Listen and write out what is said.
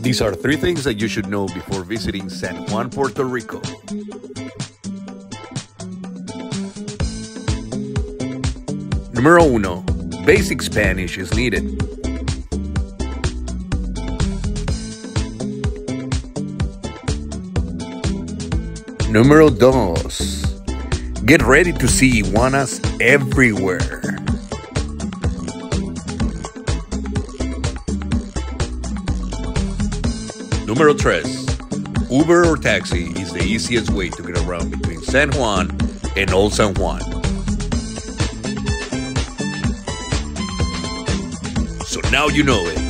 These are three things that you should know before visiting San Juan, Puerto Rico. Numero uno, basic Spanish is needed. Numero dos, get ready to see iguanas everywhere. Numero 3. Uber or taxi is the easiest way to get around between San Juan and Old San Juan. So now you know it.